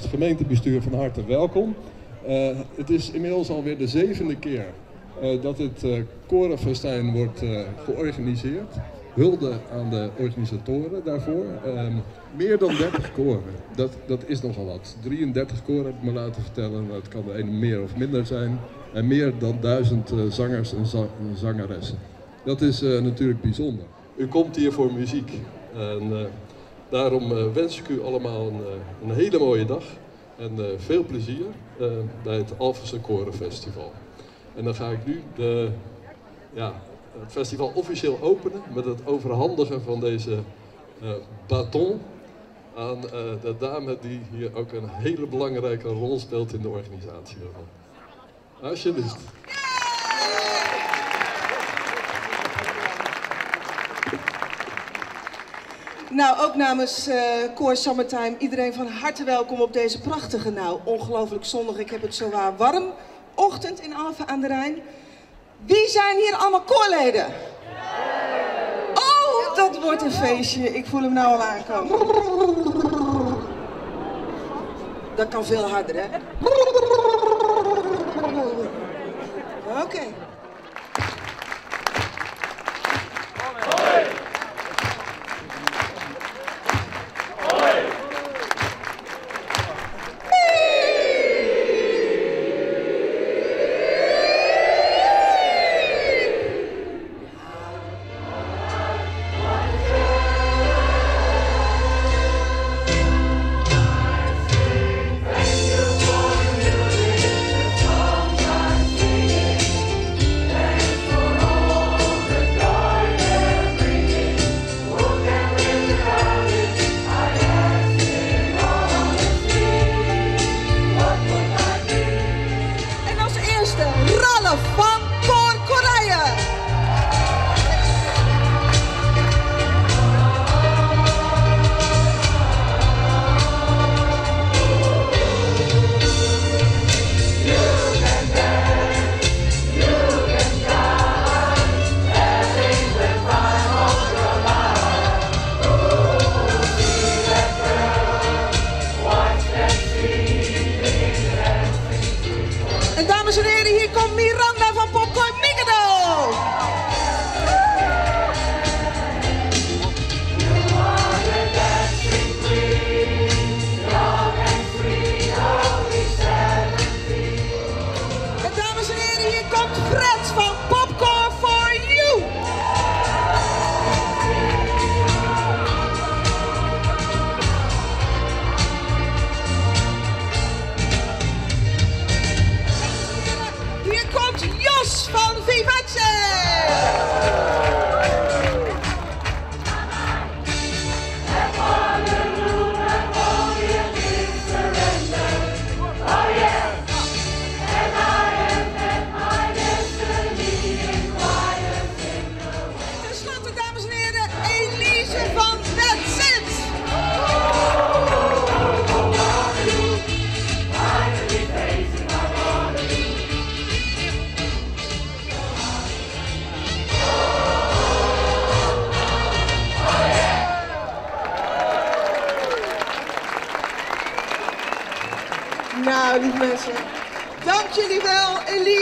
het gemeentebestuur van harte welkom. Uh, het is inmiddels alweer de zevende keer uh, dat het uh, Korenfestijn wordt georganiseerd. Hulde aan de organisatoren daarvoor. Um, meer dan 30 koren, dat, dat is nogal wat. 33 koren heb ik me laten vertellen, dat kan ene meer of minder zijn. En meer dan duizend zangers en, za en, zangeressen. Dat is natuurlijk bijzonder. U komt hier voor muziek. En, Daarom uh, wens ik u allemaal een, uh, een hele mooie dag en uh, veel plezier bij het Alphense Korenfestival. En dan ga ik nu de, ja, het festival officieel openen met het overhandigen van deze baton aan de dame die hier ook een hele belangrijke rol speelt in de organisatie ervan. Alsjeblieft. Nou, ook namens Core Summertime iedereen van harte welkom op deze prachtige, nou, ongelooflijk zondag. Ik heb het zo waar warm. Ochtend in Alphen aan de Rijn. Wie zijn hier allemaal koorleden? Oh, dat wordt een feestje. Ik voel hem nou al aankomen. Dat kan veel harder, hè? Oké. all of fun dames en heren, hier komt Miranda van Popcorn.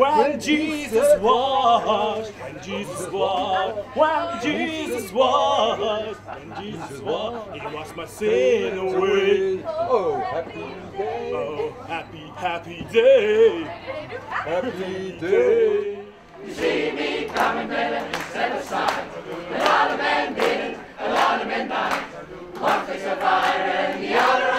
When Jesus was, when Jesus was, when Jesus was, when Jesus was, He washed my sin away. Oh, happy day. Oh, happy, happy day. Happy day. You see me coming, brother, set aside. A lot of men did it, a lot of men died. One takes a fire and the other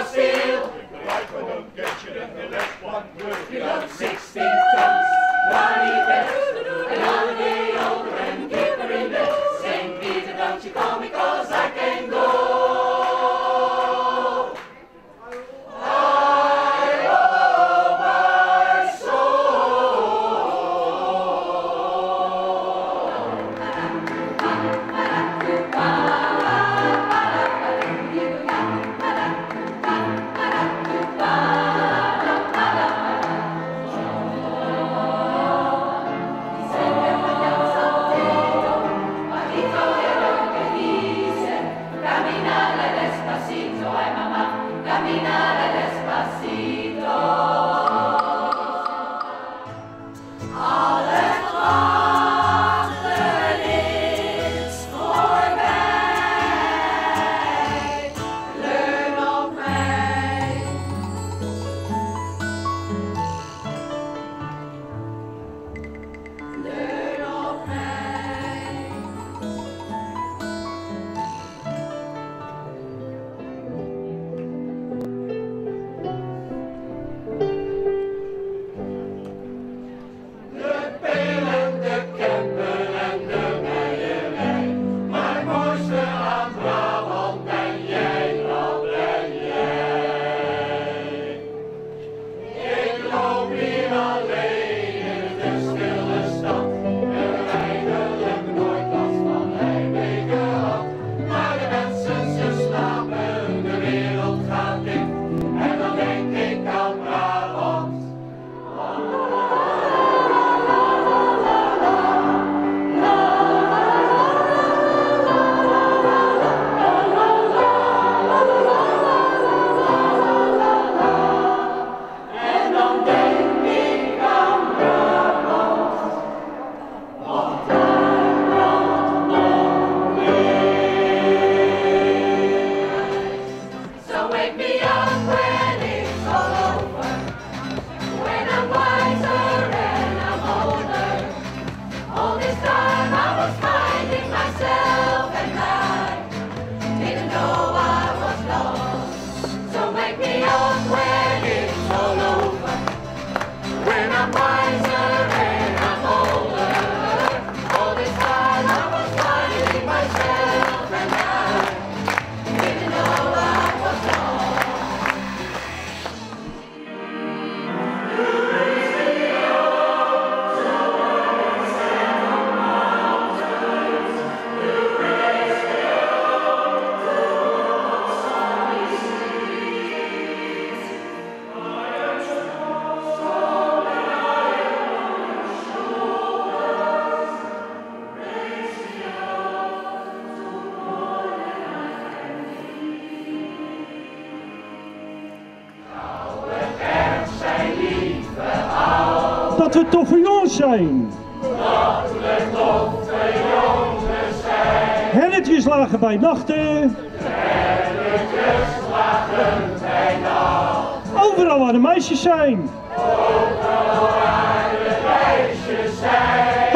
jongens zijn. Hennetjes lagen bij nachten. Overal waar de meisjes zijn. Overal waar de meisjes zijn.